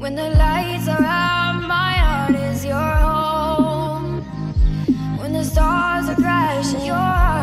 When the lights are out, my heart is your home. When the stars are crashing, your heart.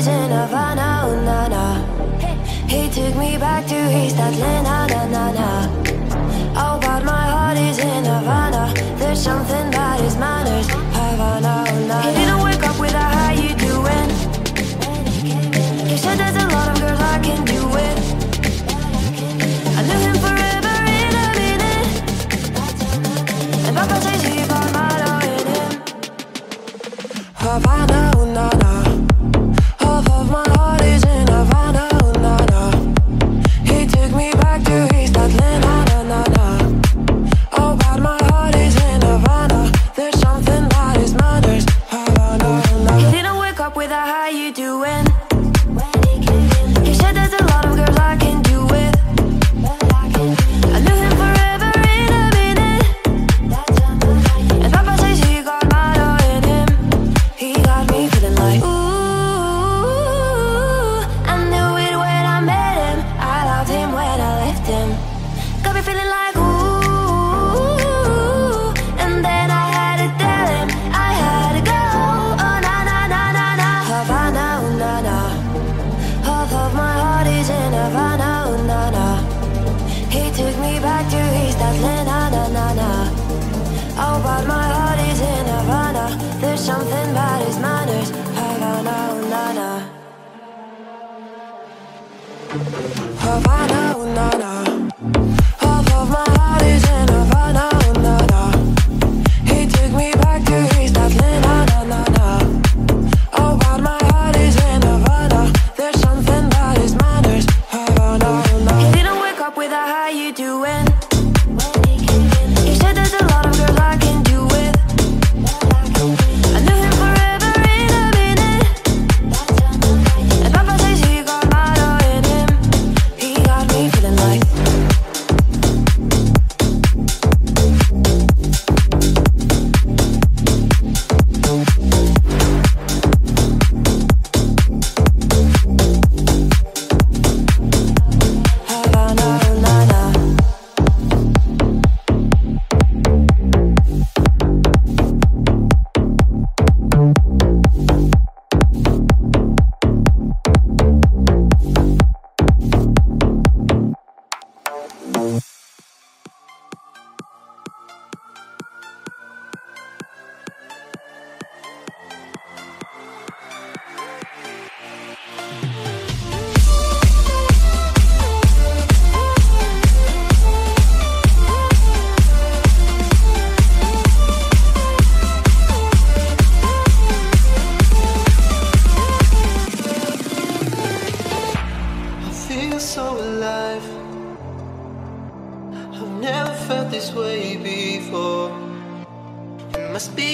boys in Havana, oh na na. He took me back to East Atlanta, na na na. Oh, but my heart is in Havana. There's something about his manners, Havana, oh na na. He didn't wake up with a how you doing. He said there's a lot of girls I can do it. I knew him forever in a minute. And Papa says he found my in him. Havana.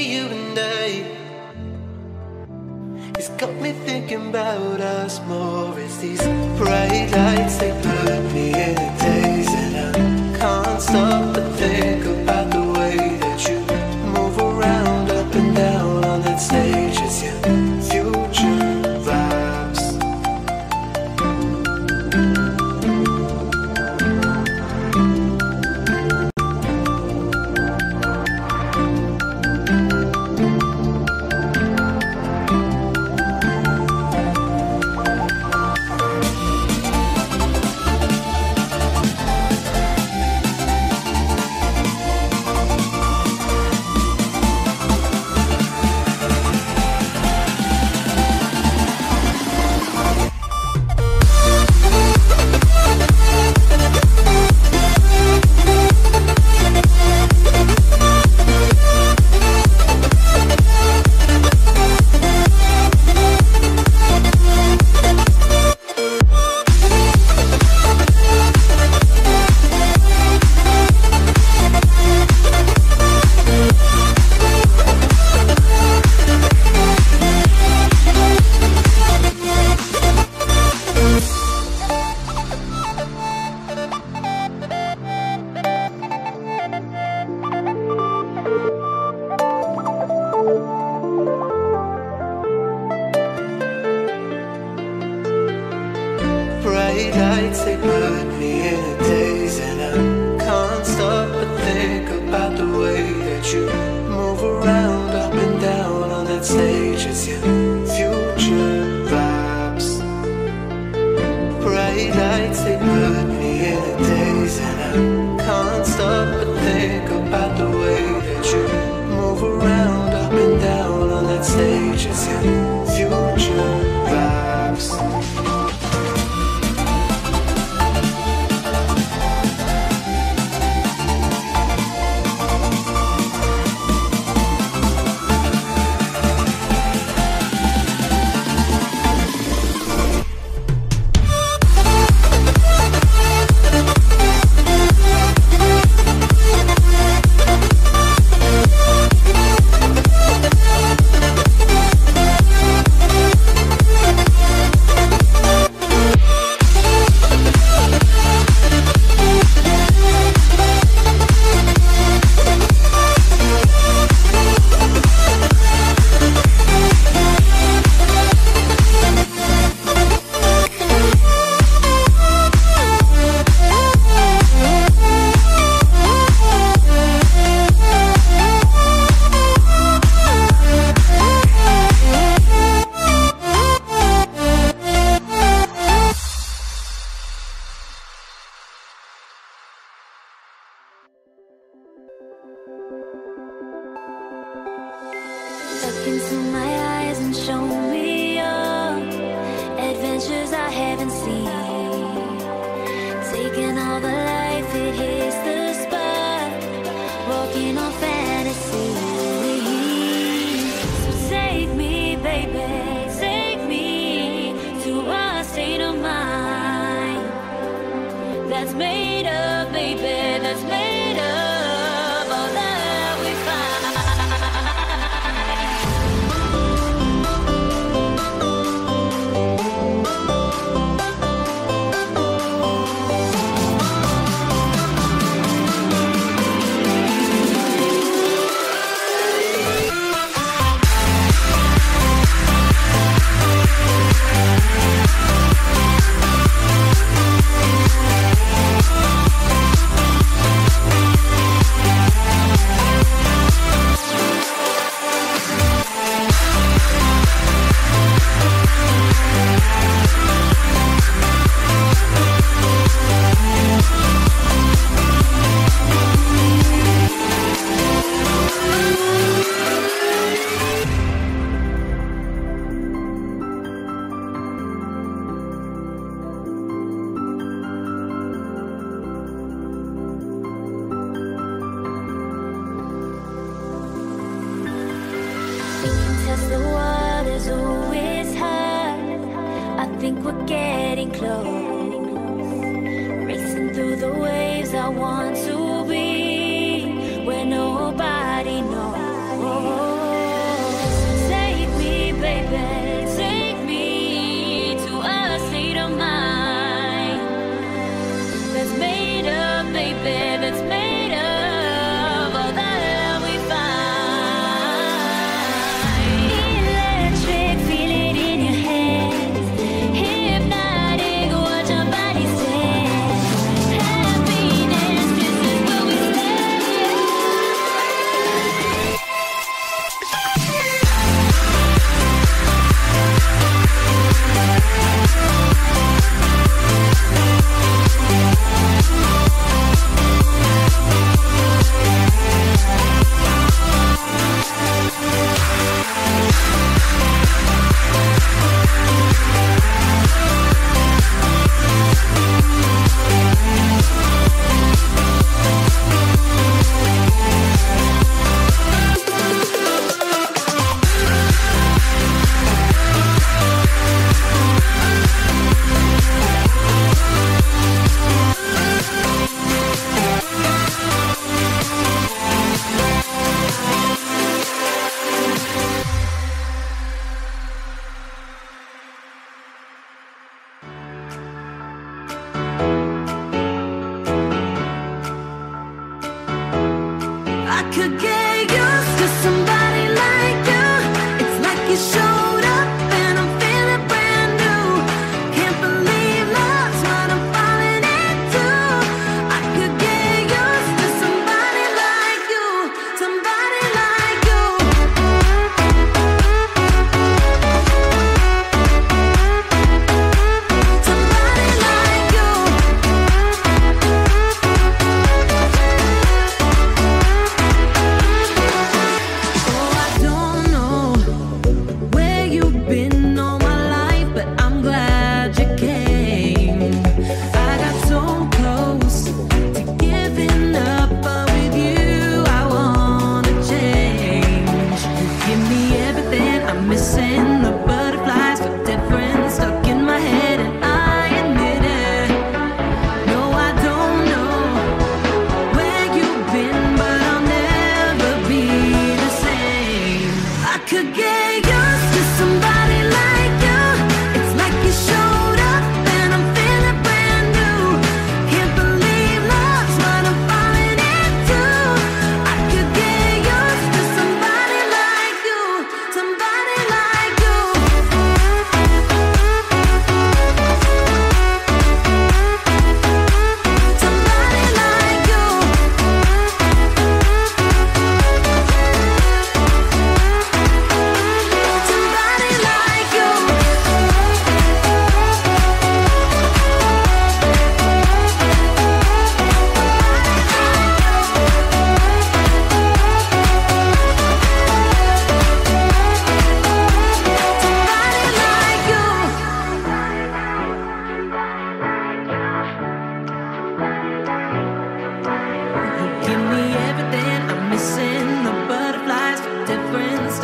you and I. It's got me thinking about us more. It's these bright lights, they put me in a daze, and I can't stop.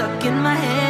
stuck in my head.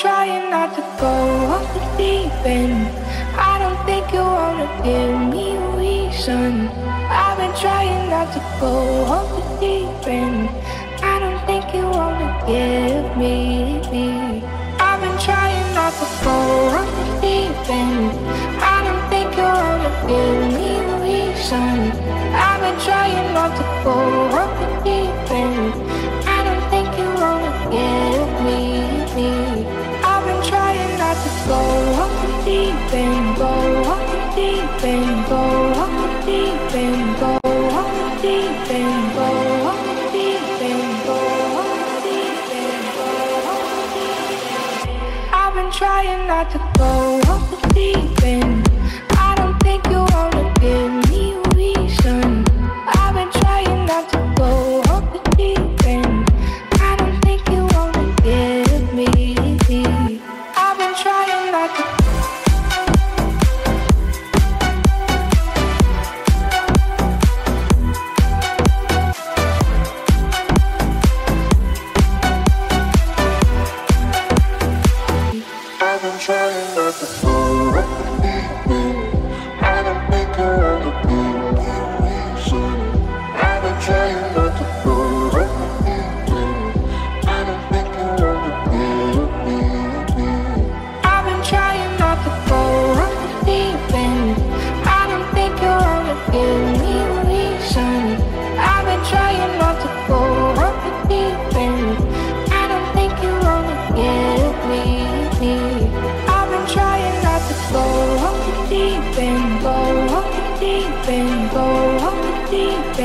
trying not to go off the deep end. I don't think you wanna give me a reason. I've been trying not to go off the deep end. I don't think you wanna give me. I've been trying not to go off the deep end. I don't think you wanna give me a reason. I've been trying not to go off the deep end. I don't think you wanna give. could go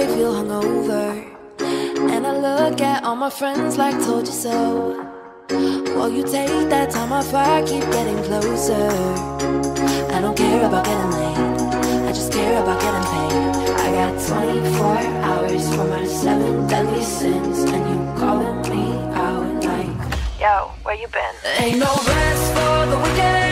I feel hungover. And I look at all my friends like told you so. While you take that time off, I keep getting closer. I don't care about getting laid, I just care about getting paid. I got 24 hours for my seven deadly sins, and you calling me out like, Yo, where you been? Ain't no rest for the weekend.